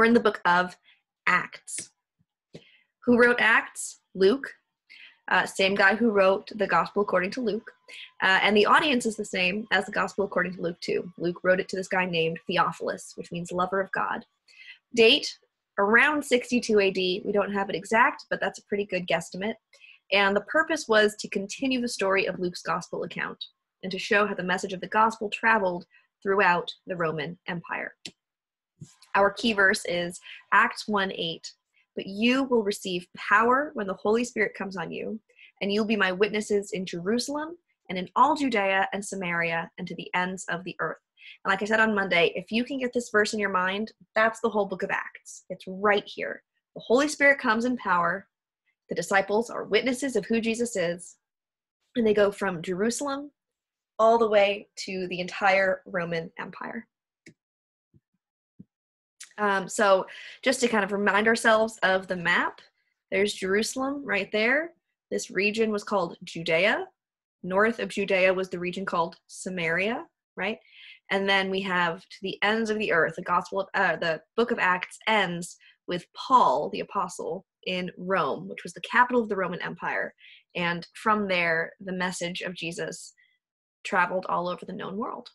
We're in the book of Acts. Who wrote Acts? Luke, uh, same guy who wrote the Gospel according to Luke. Uh, and the audience is the same as the Gospel according to Luke, too. Luke wrote it to this guy named Theophilus, which means lover of God. Date around 62 AD. We don't have it exact, but that's a pretty good guesstimate. And the purpose was to continue the story of Luke's Gospel account and to show how the message of the Gospel traveled throughout the Roman Empire. Our key verse is Acts 1 8. But you will receive power when the Holy Spirit comes on you, and you'll be my witnesses in Jerusalem and in all Judea and Samaria and to the ends of the earth. And like I said on Monday, if you can get this verse in your mind, that's the whole book of Acts. It's right here. The Holy Spirit comes in power. The disciples are witnesses of who Jesus is. And they go from Jerusalem all the way to the entire Roman Empire. Um, so, just to kind of remind ourselves of the map, there's Jerusalem right there. This region was called Judea. North of Judea was the region called Samaria, right? And then we have to the ends of the earth. The Gospel of uh, the Book of Acts ends with Paul, the apostle, in Rome, which was the capital of the Roman Empire. And from there, the message of Jesus traveled all over the known world.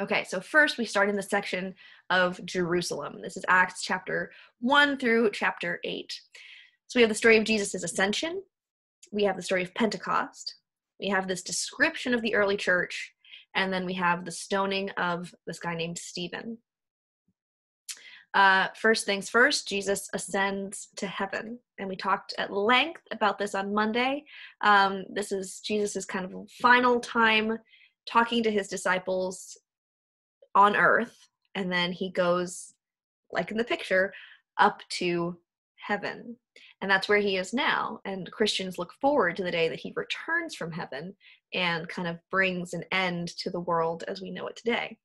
Okay, so first we start in the section of Jerusalem. This is Acts chapter 1 through chapter 8. So we have the story of Jesus' ascension, we have the story of Pentecost, we have this description of the early church, and then we have the stoning of this guy named Stephen. Uh, first things first, Jesus ascends to heaven. And we talked at length about this on Monday. Um, this is Jesus' kind of final time talking to his disciples on earth and then he goes like in the picture up to heaven. And that's where he is now. And christians look forward to the day that he returns from heaven and kind of brings an end to the world as we know it today.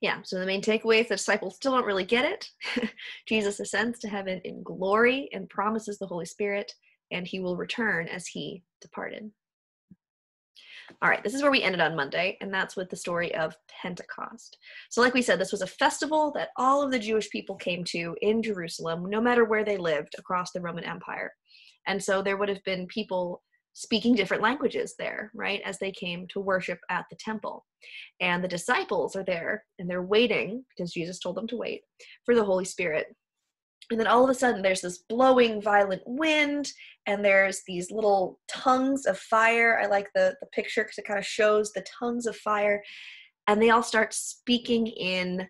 Yeah so the main takeaway is the disciples still don't really get it. Jesus ascends to heaven in glory and promises the holy spirit and he will return as he departed all right, this is where we ended on Monday, and that's with the story of Pentecost. So, like we said, this was a festival that all of the Jewish people came to in Jerusalem, no matter where they lived across the Roman Empire. And so there would have been people speaking different languages there, right, as they came to worship at the temple. And the disciples are there, and they're waiting, because Jesus told them to wait, for the Holy Spirit and then all of a sudden there's this blowing violent wind and there's these little tongues of fire. I like the, the picture because it kind of shows the tongues of fire. And they all start speaking in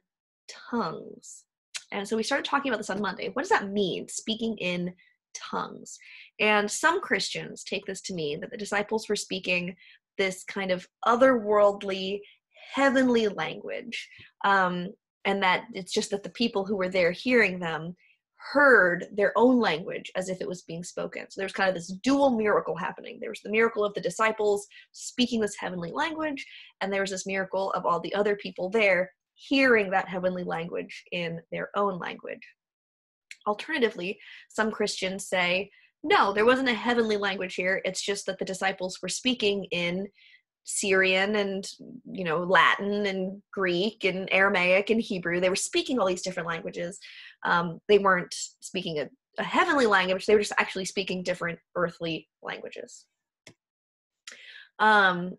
tongues. And so we started talking about this on monday. What does that mean speaking in tongues? And some christians take this to mean that the disciples were speaking this kind of otherworldly heavenly language um, and that it's just that the people who were there hearing them heard their own language as if it was being spoken. So there's kind of this dual miracle happening. There's the miracle of the disciples speaking this heavenly language, and there's this miracle of all the other people there hearing that heavenly language in their own language. Alternatively, some Christians say, no, there wasn't a heavenly language here. It's just that the disciples were speaking in Syrian and you know Latin and Greek and Aramaic and Hebrew. They were speaking all these different languages. Um, they weren't speaking a, a heavenly language. They were just actually speaking different earthly languages. Um,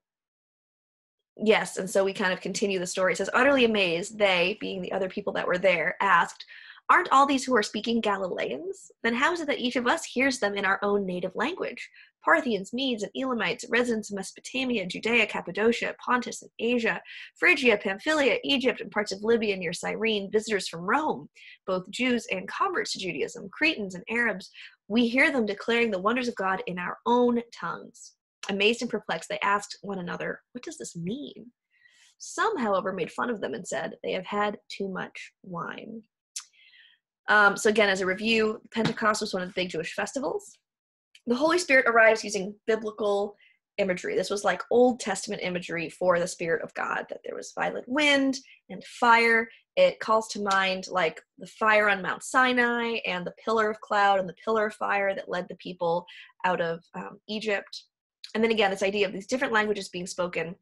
yes, and so we kind of continue the story. It says, utterly amazed, they, being the other people that were there, asked, Aren't all these who are speaking Galileans? Then how is it that each of us hears them in our own native language? Parthians, Medes, and Elamites, residents of Mesopotamia, Judea, Cappadocia, Pontus, and Asia, Phrygia, Pamphylia, Egypt, and parts of Libya near Cyrene, visitors from Rome, both Jews and converts to Judaism, Cretans and Arabs, we hear them declaring the wonders of God in our own tongues. Amazed and perplexed, they asked one another, What does this mean? Some, however, made fun of them and said, They have had too much wine. Um, so, again, as a review, Pentecost was one of the big Jewish festivals the Holy Spirit arrives using biblical imagery. This was like Old Testament imagery for the Spirit of God, that there was violent wind and fire. It calls to mind like the fire on Mount Sinai and the pillar of cloud and the pillar of fire that led the people out of um, Egypt. And then again, this idea of these different languages being spoken.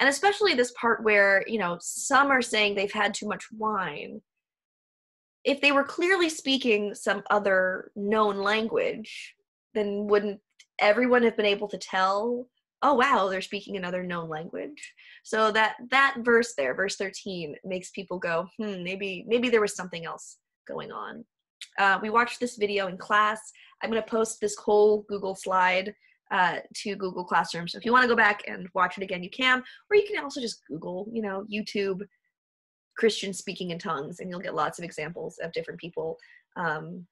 And especially this part where, you know, some are saying they've had too much wine. If they were clearly speaking some other known language, then wouldn't everyone have been able to tell oh wow they're speaking another known language? So that that verse there verse 13 makes people go hmm maybe maybe there was something else going on. Uh, we watched this video in class. I'm going to post this whole google slide uh, to google classroom. So if you want to go back and watch it again you can or you can also just google you know youtube christian speaking in tongues and you'll get lots of examples of different people um,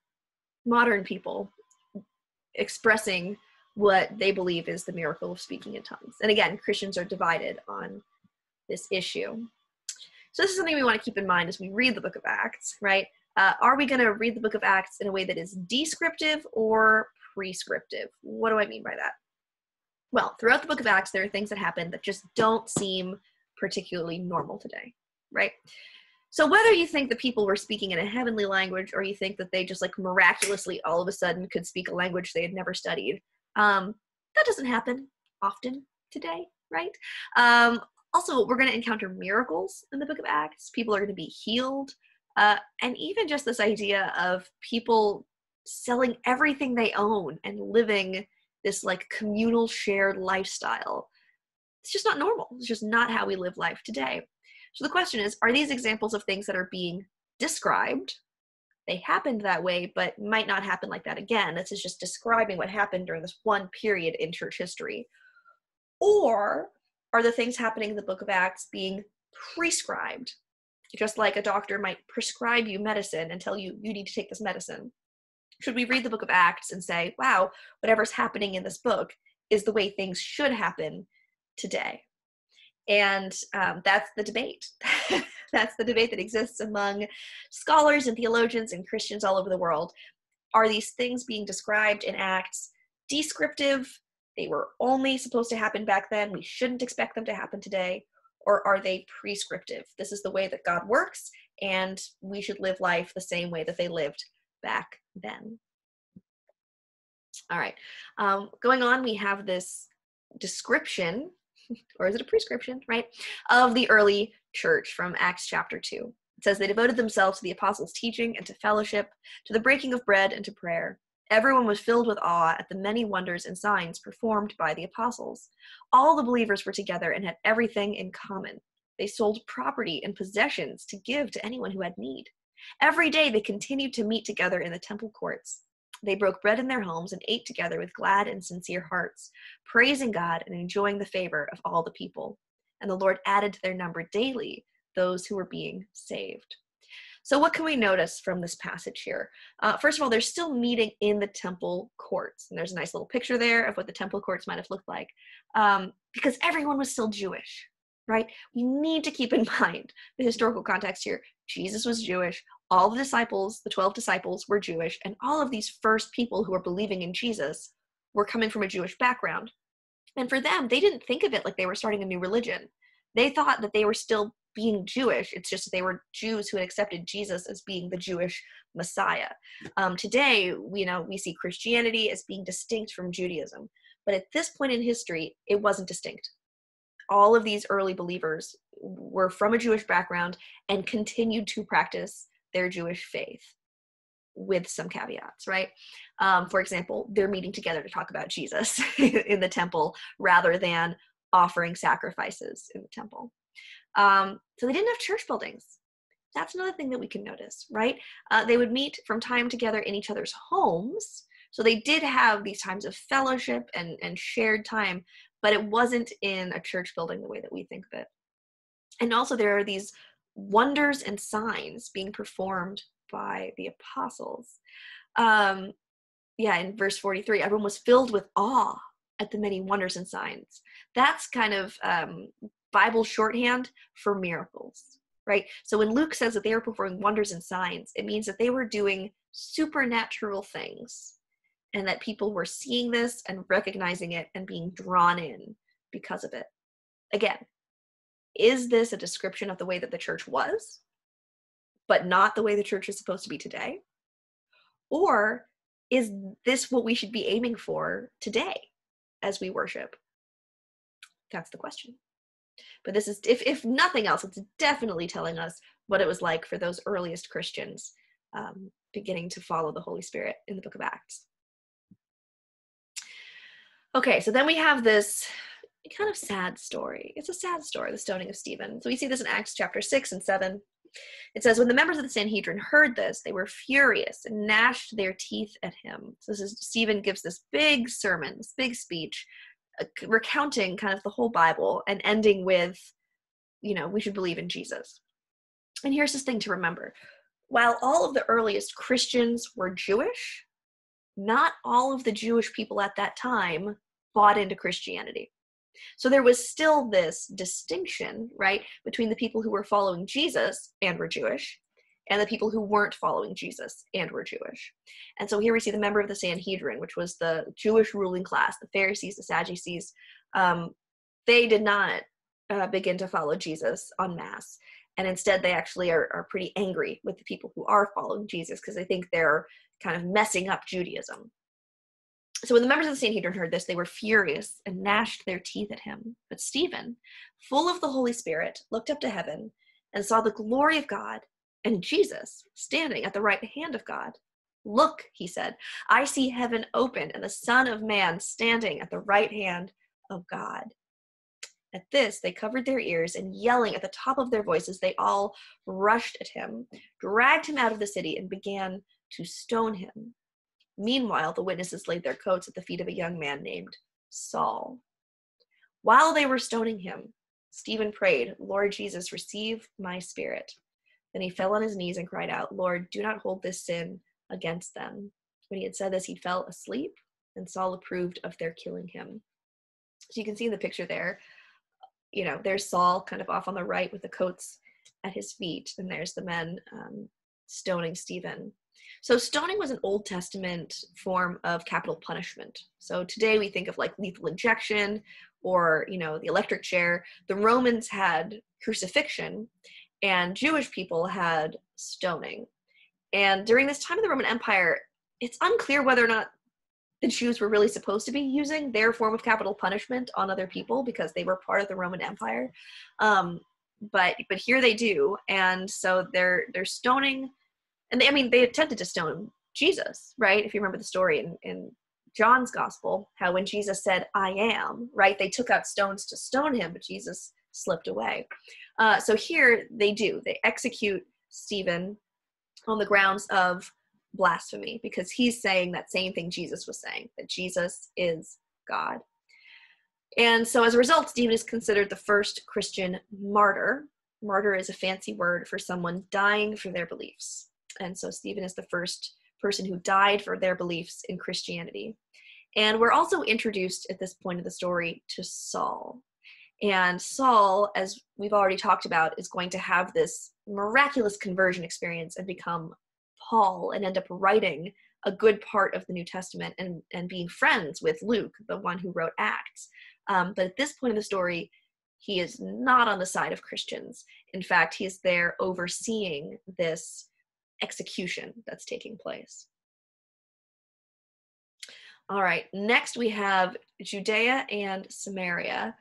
modern people expressing what they believe is the miracle of speaking in tongues. And again, Christians are divided on this issue. So, this is something we want to keep in mind as we read the book of Acts, right? Uh, are we going to read the book of Acts in a way that is descriptive or prescriptive? What do I mean by that? Well, throughout the book of Acts, there are things that happen that just don't seem particularly normal today, right? So whether you think the people were speaking in a heavenly language or you think that they just like miraculously all of a sudden could speak a language they had never studied, um, that doesn't happen often today, right? Um, also, we're going to encounter miracles in the book of Acts. People are going to be healed. Uh, and even just this idea of people selling everything they own and living this like communal shared lifestyle. It's just not normal. It's just not how we live life today. So the question is are these examples of things that are being described? They happened that way, but might not happen like that again. This is just describing what happened during this one period in church history. Or are the things happening in the book of Acts being prescribed? Just like a doctor might prescribe you medicine and tell you you need to take this medicine. Should we read the book of Acts and say, wow, whatever's happening in this book is the way things should happen today? And um, that's the debate. that's the debate that exists among scholars and theologians and Christians all over the world. Are these things being described in Acts descriptive? They were only supposed to happen back then. We shouldn't expect them to happen today. Or are they prescriptive? This is the way that God works, and we should live life the same way that they lived back then. All right. Um, going on, we have this description or is it a prescription, right, of the early church from Acts chapter 2. It says they devoted themselves to the apostles' teaching and to fellowship, to the breaking of bread and to prayer. Everyone was filled with awe at the many wonders and signs performed by the apostles. All the believers were together and had everything in common. They sold property and possessions to give to anyone who had need. Every day they continued to meet together in the temple courts. They broke bread in their homes and ate together with glad and sincere hearts, praising God and enjoying the favor of all the people. And the Lord added to their number daily those who were being saved. So, what can we notice from this passage here? Uh, first of all, they're still meeting in the temple courts. And there's a nice little picture there of what the temple courts might have looked like um, because everyone was still Jewish, right? We need to keep in mind the historical context here. Jesus was Jewish all the disciples, the 12 disciples, were Jewish, and all of these first people who were believing in Jesus were coming from a Jewish background. And for them, they didn't think of it like they were starting a new religion. They thought that they were still being Jewish. It's just that they were Jews who had accepted Jesus as being the Jewish Messiah. Um, today, you know, we see Christianity as being distinct from Judaism, but at this point in history, it wasn't distinct. All of these early believers were from a Jewish background and continued to practice their Jewish faith with some caveats, right? Um, for example, they're meeting together to talk about Jesus in the temple rather than offering sacrifices in the temple. Um, so they didn't have church buildings. That's another thing that we can notice, right? Uh, they would meet from time together in each other's homes. So they did have these times of fellowship and, and shared time, but it wasn't in a church building the way that we think of it. And also, there are these wonders and signs being performed by the apostles. Um, yeah, in verse 43, everyone was filled with awe at the many wonders and signs. That's kind of um, Bible shorthand for miracles, right? So when Luke says that they were performing wonders and signs, it means that they were doing supernatural things and that people were seeing this and recognizing it and being drawn in because of it. Again, is this a description of the way that the church was, but not the way the church is supposed to be today? Or is this what we should be aiming for today as we worship? That's the question. But this is, if, if nothing else, it's definitely telling us what it was like for those earliest Christians um, beginning to follow the Holy Spirit in the book of Acts. Okay, so then we have this kind of sad story. It's a sad story, the stoning of Stephen. So we see this in Acts chapter 6 and 7. It says, When the members of the Sanhedrin heard this, they were furious and gnashed their teeth at him. So this is Stephen gives this big sermon, this big speech, uh, recounting kind of the whole Bible and ending with, you know, we should believe in Jesus. And here's this thing to remember while all of the earliest Christians were Jewish, not all of the Jewish people at that time bought into Christianity. So there was still this distinction, right, between the people who were following Jesus and were Jewish and the people who weren't following Jesus and were Jewish. And so here we see the member of the Sanhedrin, which was the Jewish ruling class, the Pharisees, the Sadducees. Um, they did not uh, begin to follow Jesus en masse and instead they actually are, are pretty angry with the people who are following jesus because they think they're kind of messing up judaism so when the members of the sanhedrin heard this they were furious and gnashed their teeth at him. But stephen full of the holy spirit looked up to heaven and saw the glory of god and jesus standing at the right hand of god. Look he said i see heaven open and the son of man standing at the right hand of god. At this, they covered their ears and yelling at the top of their voices, they all rushed at him, dragged him out of the city, and began to stone him. Meanwhile, the witnesses laid their coats at the feet of a young man named Saul. While they were stoning him, Stephen prayed, Lord Jesus, receive my spirit. Then he fell on his knees and cried out, Lord, do not hold this sin against them. When he had said this, he fell asleep, and Saul approved of their killing him. So you can see in the picture there, you know, there's Saul kind of off on the right with the coats at his feet, and there's the men um, stoning Stephen. So stoning was an Old Testament form of capital punishment. So today we think of like lethal injection or, you know, the electric chair. The Romans had crucifixion and Jewish people had stoning. And during this time of the Roman Empire, it's unclear whether or not the Jews were really supposed to be using their form of capital punishment on other people because they were part of the Roman Empire. Um, but but here they do, and so they're they're stoning, and they, I mean they attempted to stone Jesus, right? If you remember the story in, in John's gospel, how when Jesus said, I am, right, they took out stones to stone him, but Jesus slipped away. Uh, so here they do. They execute Stephen on the grounds of blasphemy because he's saying that same thing Jesus was saying that Jesus is God. And so as a result, Stephen is considered the first Christian martyr. Martyr is a fancy word for someone dying for their beliefs. And so Stephen is the first person who died for their beliefs in Christianity. And we're also introduced at this point of the story to Saul. And Saul, as we've already talked about, is going to have this miraculous conversion experience and become Paul and end up writing a good part of the New Testament and, and being friends with Luke, the one who wrote Acts. Um, but at this point in the story, he is not on the side of Christians. In fact, he is there overseeing this execution that's taking place. All right, next we have Judea and Samaria.